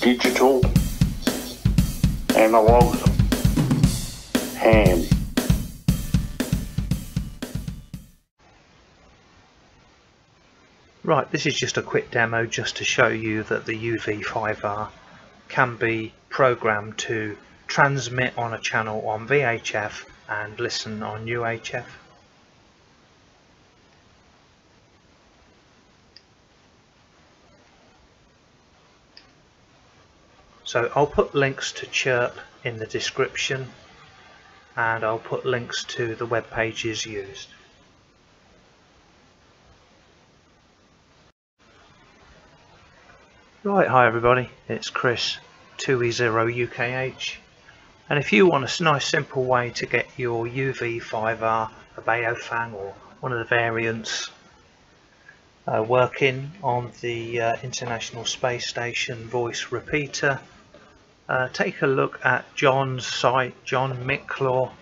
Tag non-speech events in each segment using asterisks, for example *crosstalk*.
digital, analog, hand. Right, this is just a quick demo just to show you that the UV5R can be programmed to transmit on a channel on VHF and listen on UHF. So I'll put links to Chirp in the description and I'll put links to the web pages used. Right, hi everybody, it's Chris 2E0UKH and if you want a nice simple way to get your UV5R, a Baofeng or one of the variants uh, working on the uh, International Space Station voice repeater uh, take a look at John's site, John Miklor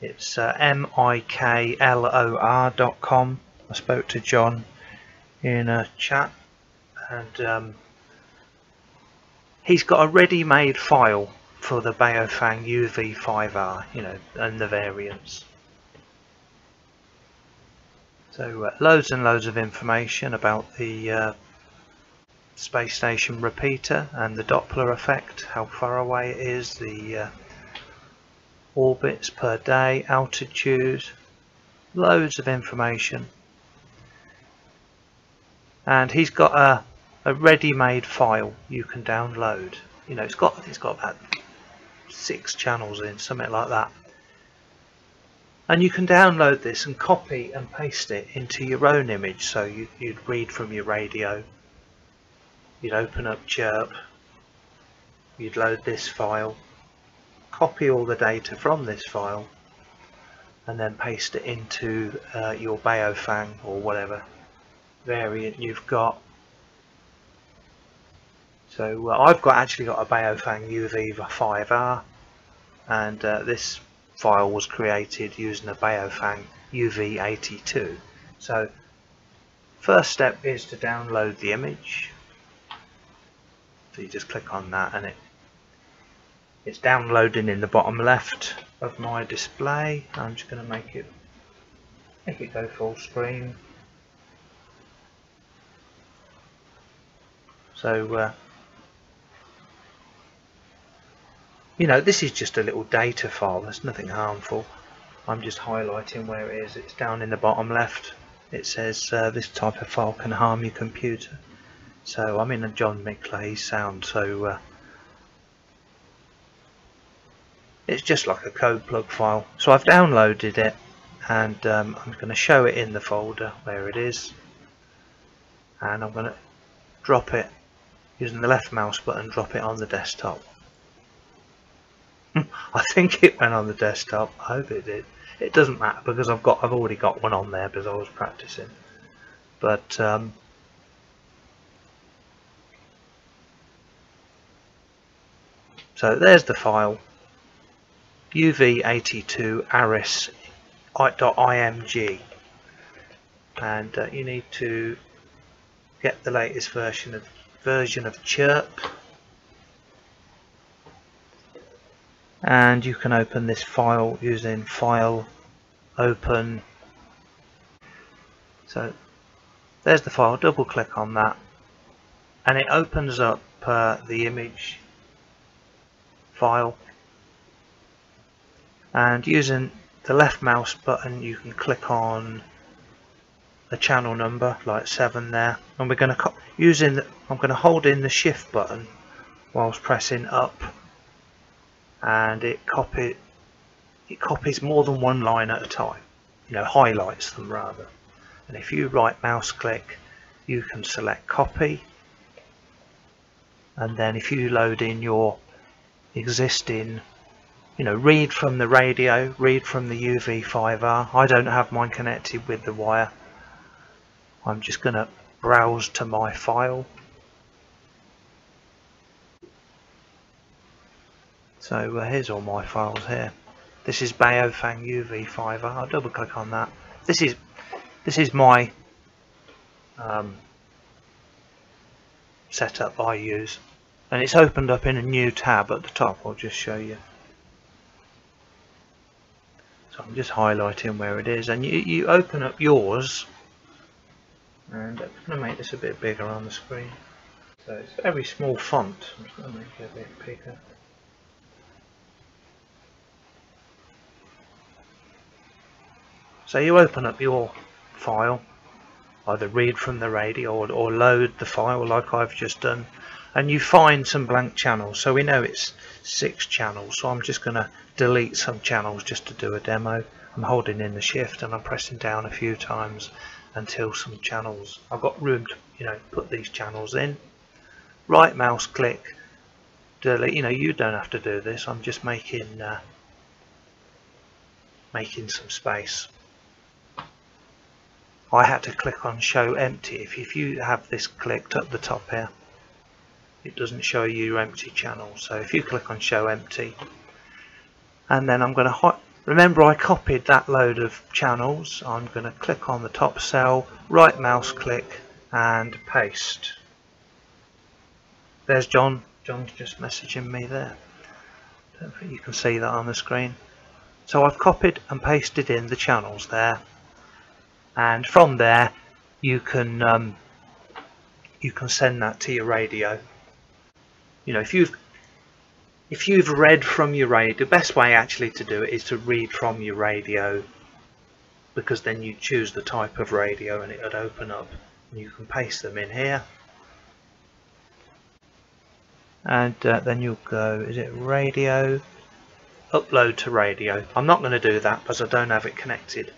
it's uh, M-I-K-L-O-R.com I spoke to John in a chat and um, he's got a ready-made file for the Baofeng UV5R, you know, and the variants. So uh, loads and loads of information about the uh, space station repeater and the Doppler effect, how far away it is, the uh, orbits per day, altitude, loads of information. And he's got a a ready-made file you can download. You know, it's got it's got about six channels in, something like that. And you can download this and copy and paste it into your own image. So you, you'd read from your radio, you'd open up Chirp, you'd load this file, copy all the data from this file, and then paste it into uh, your Baofeng or whatever variant you've got so uh, I've got actually got a Baofeng UV5R and uh, this file was created using a Baofeng UV82. So first step is to download the image. So you just click on that and it it's downloading in the bottom left of my display. I'm just going to make it make it go full screen. So uh, you know this is just a little data file. There's nothing harmful. I'm just highlighting where it is. It's down in the bottom left. It says uh, this type of file can harm your computer so I'm in a John Miklor sound so uh, it's just like a code plug file so I've downloaded it and um, I'm going to show it in the folder where it is and I'm going to drop it using the left mouse button drop it on the desktop *laughs* I think it went on the desktop. I hope it did. It doesn't matter because I've got I've already got one on there because I was practicing. But um, so there's the file. Uv82 ariss.img and uh, you need to get the latest version of version of chirp. And you can open this file using file open. So there's the file. Double click on that. And it opens up uh, the image file. And using the left mouse button you can click on the channel number like 7 there. And we're going to using I'm going to hold in the shift button whilst pressing up. And it copy it copies more than one line at a time you know highlights them rather. And if you right mouse click you can select copy. And then if you load in your existing you know read from the radio read from the UV5R I don't have mine connected with the wire I'm just gonna browse to my file So uh, here's all my files here. This is Baofeng UV5R. I'll double click on that. This is this is my um, setup I use. And it's opened up in a new tab at the top. I'll just show you. So I'm just highlighting where it is. And you, you open up yours. And I'm going to make this a bit bigger on the screen. So it's very small font. I'm just going to make it a bit bigger. So you open up your file. Either read from the radio or, or load the file like I've just done and you find some blank channels. So we know it's six channels. So I'm just going to delete some channels just to do a demo. I'm holding in the shift and I'm pressing down a few times until some channels I've got room to you know put these channels in. Right mouse click delete you know you don't have to do this. I'm just making uh, making some space. I had to click on show empty. If, if you have this clicked up the top here it doesn't show you your empty channel so if you click on show empty and then I'm going to remember I copied that load of channels I'm going to click on the top cell right mouse click and paste. There's John John's just messaging me there. Don't think you can see that on the screen. So I've copied and pasted in the channels there and from there you can um, you can send that to your radio you know if you've if you've read from your radio the best way actually to do it is to read from your radio because then you choose the type of radio and it would open up and you can paste them in here. And uh, then you'll go is it radio? Upload to radio. I'm not going to do that because I don't have it connected